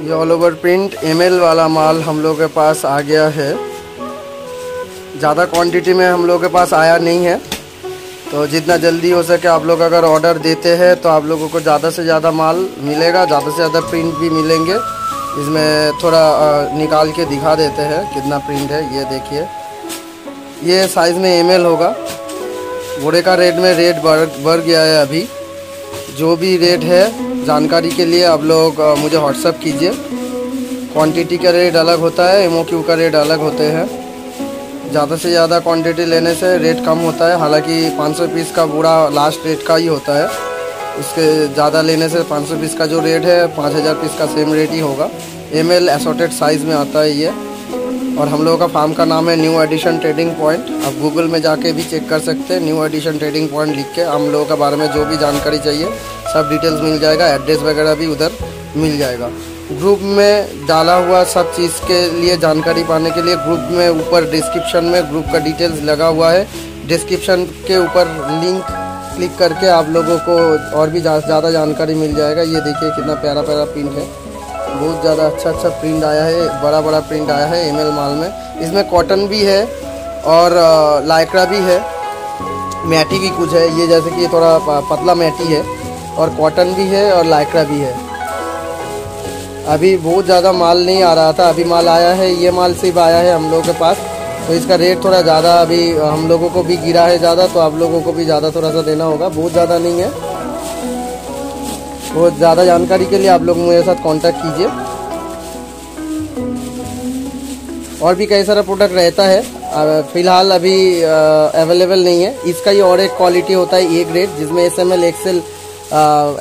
ये all over print ML वाला माल हम लोग के पास आ गया है। ज़्यादा क्वांटिटी में हम लोग के पास आया नहीं है। तो जितना जल्दी हो सके आप लोग अगर ऑर्डर देते हैं तो आप लोगों को ज़्यादा से ज़्यादा माल मिलेगा, ज़्यादा से ज़्यादा प्रिंट भी मिलेंगे। इसमें थोड़ा निकाल के दिखा देते हैं कितना प्रिंट है, ये देखिए। ये साइज़ में एमएल होगा। घोड़े का रेट में रेट बढ़ बढ़ गया है अभी। जो भी रेट है, जानकारी के लिए आप लोग मुझे व्हाट्सअप कीजिए। क्वांटिटी का रेट अलग होता है एम का रेट अलग होते हैं। ज़्यादा से ज़्यादा क्वांटिटी लेने से रेट कम होता है, हालाँकि 500 पीस का पूरा लास्ट रेट का ही होता है। उसके ज़्यादा लेने से 500 पीस का जो रेट है 5000 पीस का सेम रेट ही होगा। एम एल साइज़ में आता है ये। और हम लोगों का फार्म का नाम है न्यू एडिशन ट्रेडिंग पॉइंट आप गूगल में जाके भी चेक कर सकते हैं न्यू एडिशन ट्रेडिंग पॉइंट लिख के। हम लोगों के बारे में जो भी जानकारी चाहिए, सब डिटेल्स मिल जाएगा एड्रेस वगैरह भी उधर मिल जाएगा। ग्रुप में डाला हुआ सब चीज़ के लिए जानकारी पाने के लिए ग्रुप में ऊपर डिस्क्रिप्शन में ग्रुप का डिटेल्स लगा हुआ है। डिस्क्रिप्शन के ऊपर लिंक क्लिक करके आप लोगों को और भी ज़्यादा जानकारी मिल जाएगा। ये देखिए कितना प्यारा प्यारा प्रिंट है। बहुत ज़्यादा अच्छा अच्छा प्रिंट आया है बड़ा बड़ा प्रिंट आया है एमएल माल में। इसमें कॉटन भी है और लाइक्रा भी है। मैटी भी कुछ है, ये जैसे कि थोड़ा पतला मैटी है और कॉटन भी है और लाइक्रा भी है। अभी बहुत ज़्यादा माल नहीं आ रहा था, अभी माल आया है, ये माल सिर्फ़ आया है हम लोगों के पास। तो इसका रेट थोड़ा ज़्यादा अभी हम लोगों को भी गिरा है ज़्यादा तो आप लोगों को भी ज़्यादा थोड़ा सा देना होगा। बहुत ज़्यादा नहीं है। बहुत ज़्यादा जानकारी के लिए आप लोग मेरे साथ कांटेक्ट कीजिए। और भी कई सारा प्रोडक्ट रहता है। फ़िलहाल अभी अवेलेबल नहीं है। इसका ही और एक क्वालिटी होता है ए ग्रेड जिसमें S M L XL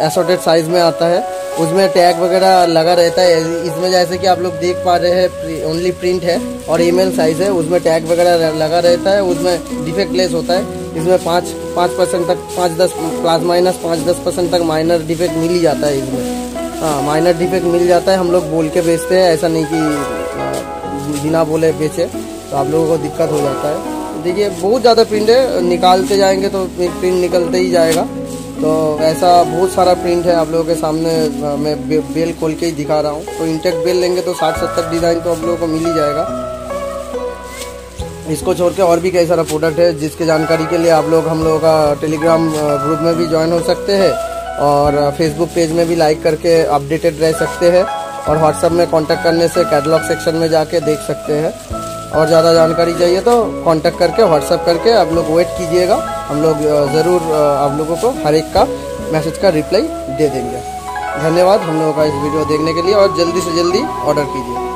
assorted size में आता है। उसमें टैग वगैरह लगा रहता है। इसमें जैसे कि आप लोग देख पा रहे हैं ओनली प्रिंट है और ईमेल साइज़ है। उसमें टैग वगैरह लगा रहता है। उसमें डिफेक्ट लेस होता है। इसमें पाँच पाँच परसेंट तक, पाँच दस प्लस माइनस पाँच दस परसेंट तक माइनर डिफेक्ट मिल ही जाता है इसमें। हाँ माइनर डिफेक्ट मिल जाता है, हम लोग बोल के बेचते हैं, ऐसा नहीं कि बिना बोले बेचे तो आप लोगों को दिक्कत हो जाता है। देखिए, बहुत ज़्यादा प्रिंट है, निकालते जाएँगे तो प्रिंट निकलते ही जाएगा। तो ऐसा बहुत सारा प्रिंट है आप लोगों के सामने मैं बेल खोल के ही दिखा रहा हूँ। तो इंटेक बेल लेंगे तो साठ, सत्तर डिज़ाइन तो आप लोगों को मिल ही जाएगा। इसको छोड़ के और भी कई सारा प्रोडक्ट है, जिसकी जानकारी के लिए आप लोग, हम लोगों का टेलीग्राम ग्रुप में भी ज्वाइन हो सकते हैं और फेसबुक पेज में भी लाइक करके अपडेटेड रह सकते हैं और व्हाट्सएप में कांटेक्ट करने से कैटलॉग सेक्शन में जाके देख सकते हैं। और ज़्यादा जानकारी चाहिए तो कांटेक्ट करके व्हाट्सएप करके आप लोग वेट कीजिएगा। हम लोग ज़रूर आप लोगों को हर एक का मैसेज का रिप्लाई दे देंगे। धन्यवाद हम लोगों का इस वीडियो देखने के लिए और जल्दी से जल्दी ऑर्डर कीजिए।